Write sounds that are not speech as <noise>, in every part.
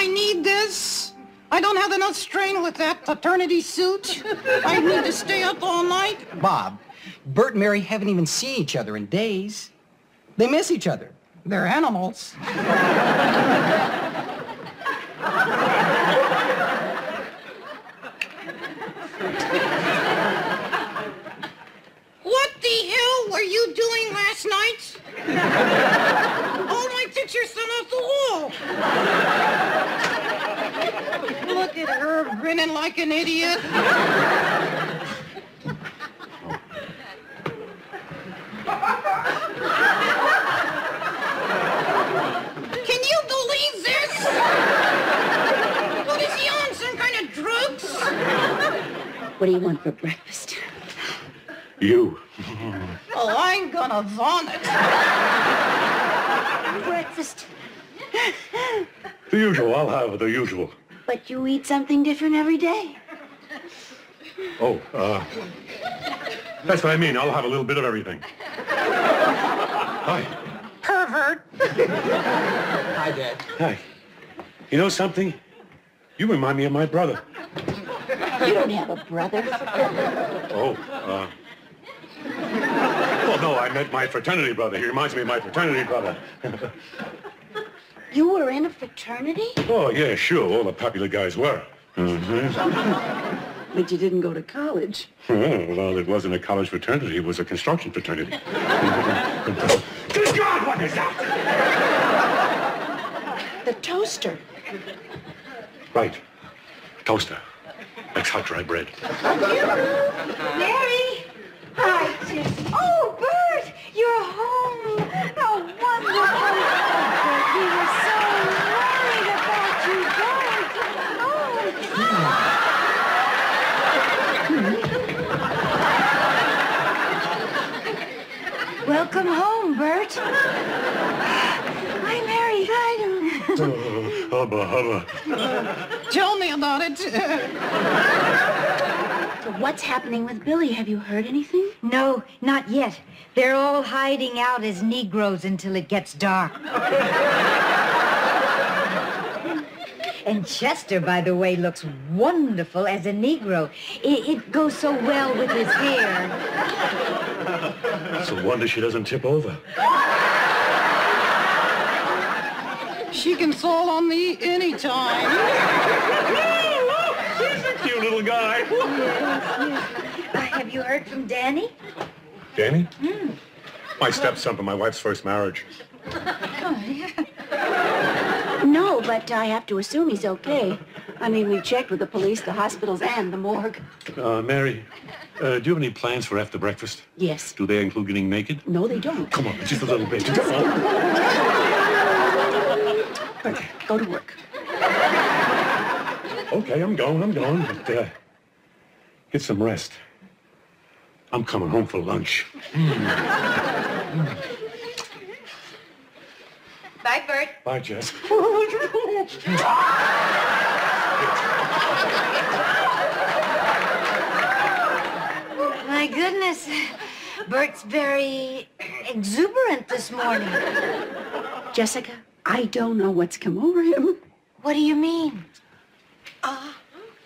I need this. I don't have enough strain with that paternity suit. I need to stay up all night. Bob, Burt and Mary haven't even seen each other in days. They miss each other. They're animals. what the hell were you doing last night? All my pictures fell off the wall. Look at her grinning like an idiot. Can you believe this? What is he on? Some kind of drugs? What do you want for breakfast? You. Oh, I'm gonna vomit. Breakfast. The usual. I'll have the usual. But you eat something different every day. Oh, uh... That's what I mean. I'll have a little bit of everything. Hi. Pervert. Hi, Dad. Hi. You know something? You remind me of my brother. You don't have a brother. Oh, uh... Well, no, I meant my fraternity brother. He reminds me of my fraternity brother. You were in a fraternity? oh, yeah, sure. All the popular guys were. Mhm. But you didn't go to college. Oh, well, it wasn't a college fraternity. It was a construction fraternity. Good God, what is that? The toaster. Right. Toaster. Makes hot dry bread. Mary! Hi, Jessie. Oh, Burt! You're home! How wonderful! We were so worried about you, Burt! Oh! Welcome home, Burt. Hi, Mary. Hi. Oh, hubba, hubba. Tell me about it. <laughs> So what's happening with Billy? Have you heard anything? No, not yet. They're all hiding out as Negroes until it gets dark. <laughs> And Chester, by the way, looks wonderful as a Negro. It, it goes so well with his hair. It's a wonder she doesn't tip over. <laughs> she can fall on me anytime. <laughs> He's a cute little guy. Uh, have you heard from Danny? Danny? My stepson from my wife's first marriage. Oh, yeah. No, but I have to assume he's okay. I mean, we checked with the police, the hospitals, and the morgue. Uh, Mary, uh, do you have any plans for after breakfast? Yes. Do they include getting naked? No, they don't. Come on, just a little bit. <laughs> Burt, go to work. Okay, I'm going, I'm going, but uh, get some rest. I'm coming home for lunch. Bye, Burt. Bye, Jess. <laughs> My goodness. Burt's very exuberant this morning. Jessica, I don't know what's come over him. What do you mean? Uh,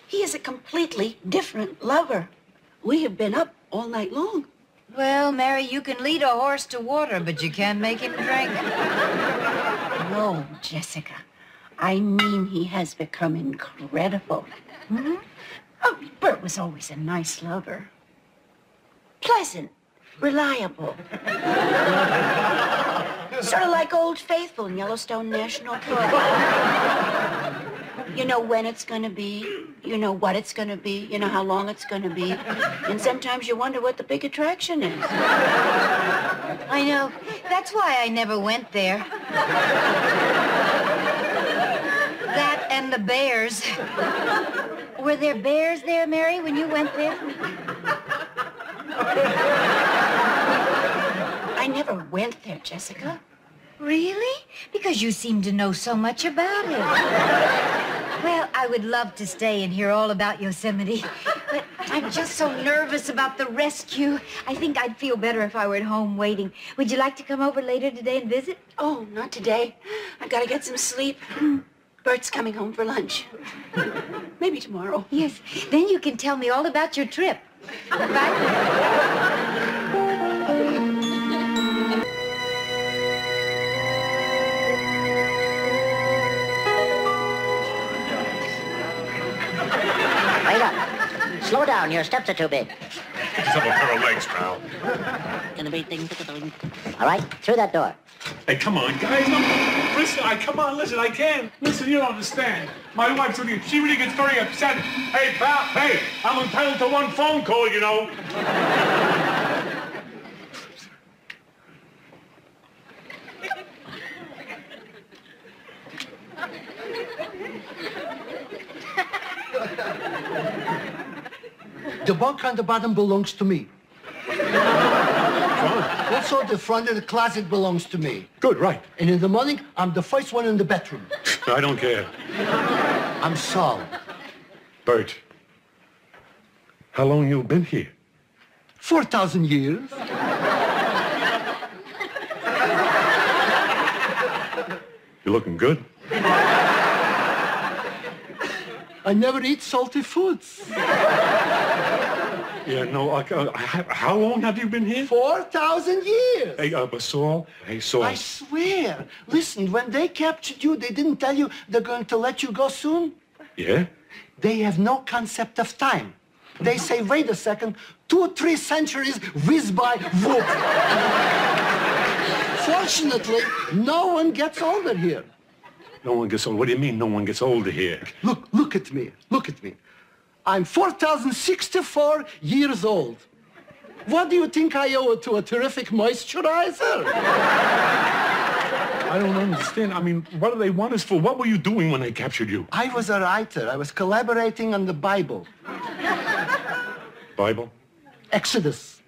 he is a completely different lover. We have been up all night long. Well, Mary, you can lead a horse to water, but you can't make him drink. No, Jessica. I mean, he has become incredible. Hmm? Oh, Burt was always a nice lover. Pleasant, reliable. <laughs> sort of like Old Faithful in Yellowstone National Park. You know when it's going to be. You know what it's going to be. You know how long it's going to be. And sometimes you wonder what the big attraction is. I know. That's why I never went there. that and the bears. Were there bears there, Mary, when you went there? I never went there, Jessica. Really? Because you seem to know so much about it. Well, I would love to stay and hear all about Yosemite, but I'm just so nervous about the rescue. I think I'd feel better if I were at home waiting. Would you like to come over later today and visit? Oh, not today. I've got to get some sleep. Burt's coming home for lunch. Maybe tomorrow. Yes. Then you can tell me all about your trip. Bye. Wait up. Slow down. Your steps are too big. Just have a pair of legs, pal. All right, through that door. Hey, come on, guys. I'm, listen, I come on, listen, I can. Listen, you don't understand. My wife's really, she really gets very upset. Hey, pal, hey, I'm entitled to one phone call, you know. The bunk on the bottom belongs to me. Also, the front of the closet belongs to me. Good, right. And in the morning, I'm the first one in the bedroom. I don't care. I'm Saul. Burt, how long you been here? 4,000 years. You're looking good? I never eat salty foods. Yeah, no, I, uh, how- how long have you been here? 4,000 years. Hey, uh, but Saul, hey, Saul. I swear. Listen, when they captured you, they didn't tell you they're going to let you go soon? Yeah? They have no concept of time. They say, wait a second, two, three centuries whiz by, whoop. Fortunately, no one gets older here. No one gets older. What do you mean no one gets older here? Look, look at me. Look at me. I'm 4,064 years old. What do you think I owe to a terrific moisturizer? I don't understand. I mean, what do they want us for? What were you doing when they captured you? I was a writer. I was collaborating on the Bible. Bible? Exodus.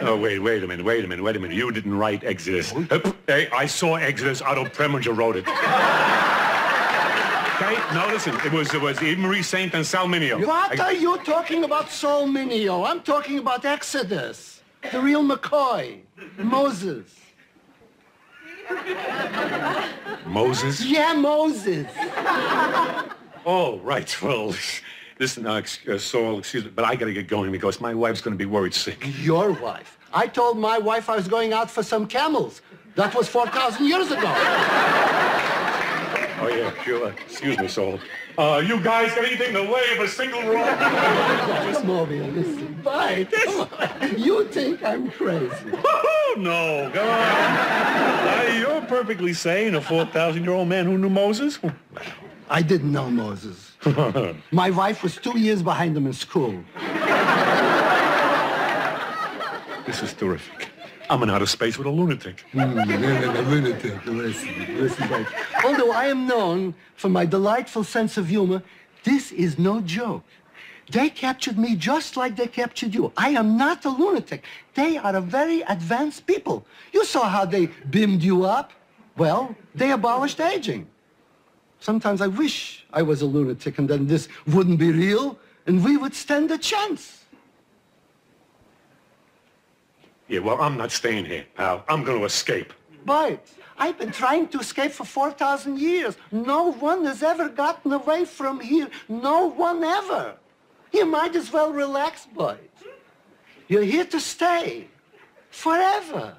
Oh, wait, wait a minute, wait a minute, wait a minute. You didn't write Exodus. Uh, Hey, I saw Exodus. Otto Preminger wrote it. Okay, no, listen. It was, it was Eva Marie Saint and Sal Mineo. What I- are you talking about, Sal Mineo? I'm talking about Exodus. The real McCoy. Moses. Moses? Yeah, Moses. Oh, right. Well, <laughs> listen, uh, uh, Saul, excuse me, but I gotta get going because my wife's gonna be worried sick. Your wife. I told my wife I was going out for some camels. That was 4,000 years ago. Yeah, sure. Excuse me, Saul. Uh, you guys got anything in the way of a single room? Come over here, listen. Bye. Come on. You think I'm crazy. Oh, no, come on. Uh, you're perfectly sane, a 4,000-year-old man who knew Moses. I didn't know Moses. <laughs> My wife was two years behind him in school. This is terrific. I'm in outer space with a lunatic. <laughs> lunatic. Listen, listen, babe. Although I am known for my delightful sense of humor, this is no joke. They captured me just like they captured you. I am not a lunatic. They are a very advanced people. You saw how they beamed you up. Well, they abolished aging. Sometimes I wish I was a lunatic and then this wouldn't be real and we would stand a chance. Yeah, well, I'm not staying here, pal. I'm going to escape. But I've been trying to escape for 4,000 years. No one has ever gotten away from here. No one ever. You might as well relax, boy. You're here to stay. Forever.